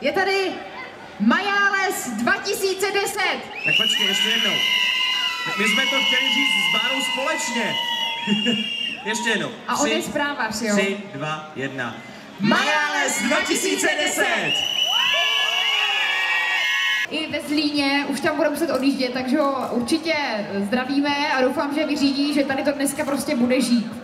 Je tady Majáles 2010. Tak počkej, ještě jednou. Tak my jsme to chtěli říct s Bárou společně. ještě jednou. A on je zprávař, jo? Tři, dva, jedna. Majáles 2010! I ve Zlíně už tam bude muset odjíždět, takže ho určitě zdravíme a doufám, že vyřídí, že tady to dneska prostě bude žít.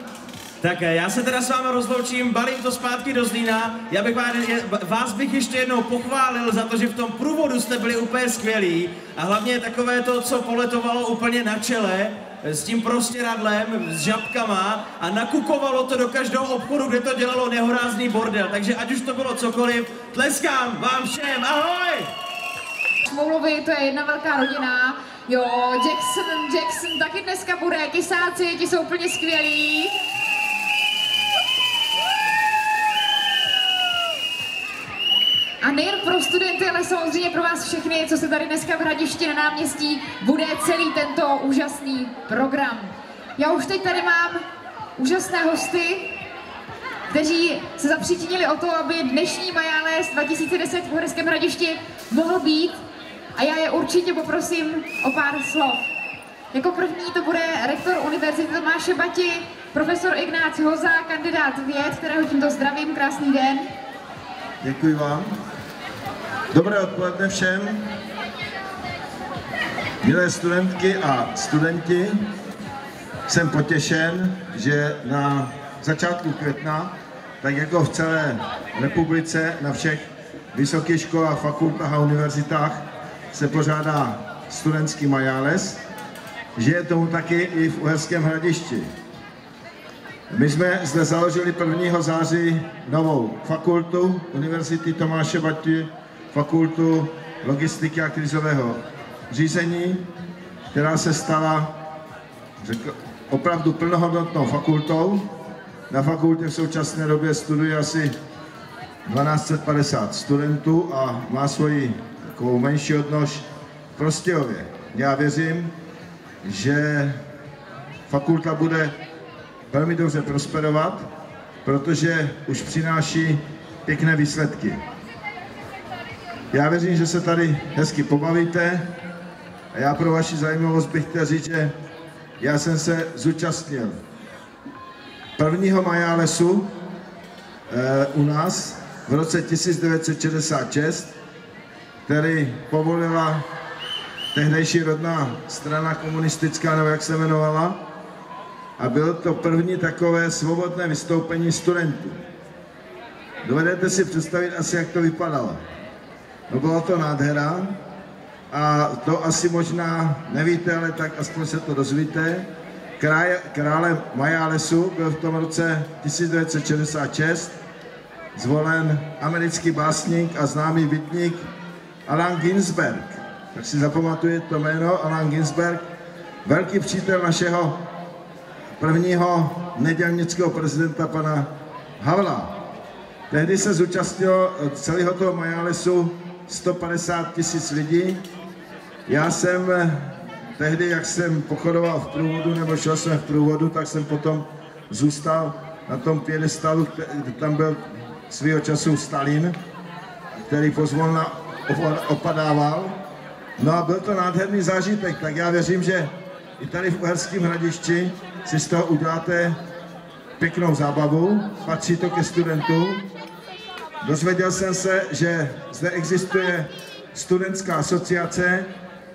Tak eh, já se teda s vámi rozloučím, balím to zpátky do Zlína. Já bych vás, je- vás bych ještě jednou pochválil za to, že v tom průvodu jste byli úplně skvělí a hlavně takové to, co poletovalo úplně na čele, eh, s tím prostěradlem, s žabkama a nakukovalo to do každého obchodu, kde to dělalo nehorázný bordel. Takže ať už to bylo cokoliv, tleskám vám všem, ahoj! Smoulovi, to je jedna velká rodina. Jo, Jackson, Jackson taky dneska bude, kysáci, ti jsou úplně skvělí. A nejen pro studenty, ale samozřejmě pro vás všechny, co se tady dneska v Hradišti na náměstí, bude celý tento úžasný program. Já už teď tady mám úžasné hosty, kteří se zapříčinili o to, aby dnešní Majáles 2010 v Uherském Hradišti mohl být a já je určitě poprosím o pár slov. Jako první to bude rektor Univerzity Tomáše Bati, profesor Ignác Hoza, kandidát věd, kterého tímto zdravím, krásný den. Děkuji vám. Dobré odpoledne všem. Milé studentky a studenti, jsem potěšen, že na začátku května, tak jako v celé republice, na všech vysokých školách, fakultách a univerzitách se pořádá studentský majáles, že je tomu taky i v Uherském hradišti. My jsme zde založili 1. září novou fakultu Univerzity Tomáše Bati, fakultu logistiky a krizového řízení, která se stala řekl, opravdu plnohodnotnou fakultou. Na fakultě v současné době studuje asi 1250 studentů a má svoji takovou menší odnož v Prostějově. Já věřím, že fakulta bude velmi dobře prosperovat, protože už přináší pěkné výsledky. Já věřím, že se tady hezky pobavíte a já pro vaši zajímavost bych chtěl říct, že já jsem se zúčastnil prvního majálesu eh, u nás v roce 1966, který povolila tehdejší rodná strana komunistická, nebo jak se jmenovala, a bylo to první takové svobodné vystoupení studentů. Dovedete si představit asi, jak to vypadalo. No byla to nádhera a to asi možná nevíte, ale tak aspoň se to dozvíte. Krále, krále Majálesu byl v tom roce 1966 zvolen americký básník a známý bytník Alan Ginsberg. Tak si zapamatujete to jméno, Alan Ginsberg, velký přítel našeho prvního nedělnického prezidenta pana Havla. Tehdy se zúčastnilo celého toho Majálesu 150 tisíc lidí. Já jsem eh, tehdy, jak jsem pochodoval v průvodu, nebo šel jsem v průvodu, tak jsem potom zůstal na tom pědestalu, tam byl svýho času Stalin, který pozvolna opadával. No a byl to nádherný zážitek, tak já věřím, že i tady v Uherském hradišti si z toho uděláte pěknou zábavu, patří to ke studentům. Dozvěděl jsem se, že zde existuje studentská asociace,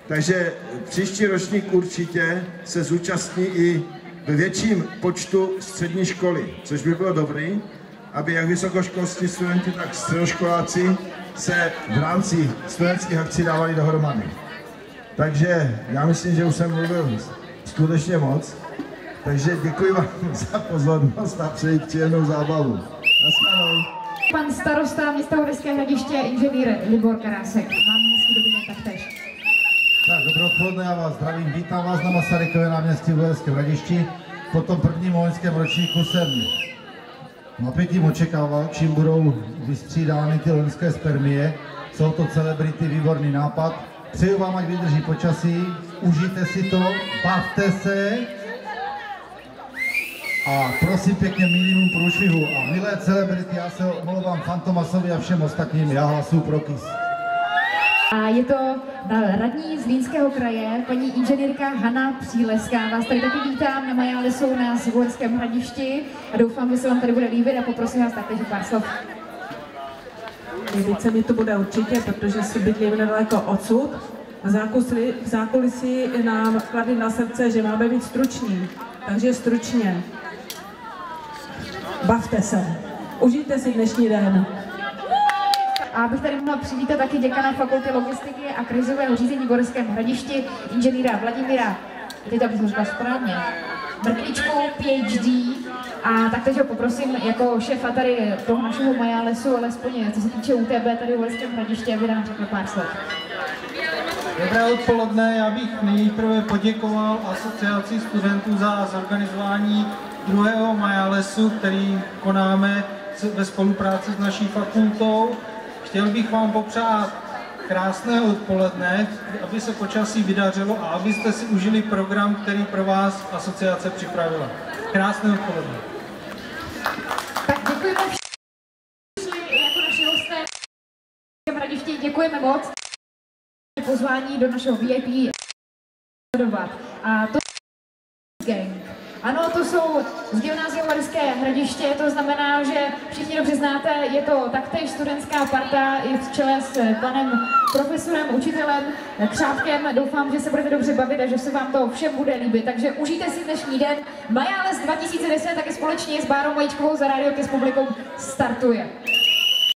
takže příští ročník určitě se zúčastní i ve větším počtu střední školy, což by bylo dobrý, aby jak vysokoškolští studenti, tak středoškoláci se v rámci studentských akcí dávali dohromady. Takže já myslím, že už jsem mluvil skutečně moc. Takže děkuji vám za pozornost a přeji příjemnou zábavu. Naschledanou. Pan starosta města Uherské hradiště, inženýr Libor Karásek. Mám hezký dobrý den taktéž. Tak, dobré odpoledne, já vás zdravím, vítám vás na Masarykově náměstí v Uherském hradišti. Po tom prvním vojenském ročníku jsem napětím očekával, čím budou vystřídány ty loňské spermie. Jsou to celebrity, výborný nápad. Přeju vám, ať vydrží počasí, užijte si to, bavte se. A prosím pěkně minimum průšvihu. A milé celebrity, já se omlouvám Fantomasovi a všem ostatním, já hlasuju pro KIS. A je to na radní z Línského kraje, paní inženýrka Hana Příleská. Vás tady taky vítám na Majálesu na Zvorském hradišti a doufám, že se vám tady bude líbit a poprosím vás taktéž o pár slov. Nejvíce mi to bude určitě, protože si bydlím nedaleko odsud. A v zákulisí, v zákulisí nám kladli na srdce, že máme být struční. Takže stručně. Bavte se. Užijte si dnešní den. A abych tady mohla přivítat taky děkana Fakulty logistiky a krizového řízení v Gorském hradišti, inženýra Vladimíra, teď abych to řekla správně, Mrkličku, PhD, a taktéž ho poprosím jako šéfa tady toho našeho Majálesu, alespoň co se týče UTB tady v Gorském hradišti, aby nám řekl pár slov. Dobré odpoledne, já bych nejprve poděkoval Asociaci studentů za zorganizování druhého Majalesu, který konáme ve spolupráci s naší fakultou. Chtěl bych vám popřát krásné odpoledne, aby se počasí vydařilo a abyste si užili program, který pro vás asociace připravila. Krásné odpoledne. Tak děkujeme jako naši hosté. Děkujeme moc. Pozvání do našeho VIP. A to gang. Ano, to jsou z gymnázia Uherské hradiště, to znamená, že všichni dobře znáte, je to taktéž studentská parta i v čele s panem profesorem, učitelem Křávkem. Doufám, že se budete dobře bavit a že se vám to všem bude líbit. Takže užijte si dnešní den. Majáles 2010 taky společně s Bárou Majíčkovou za Radio Kiss publikum startuje.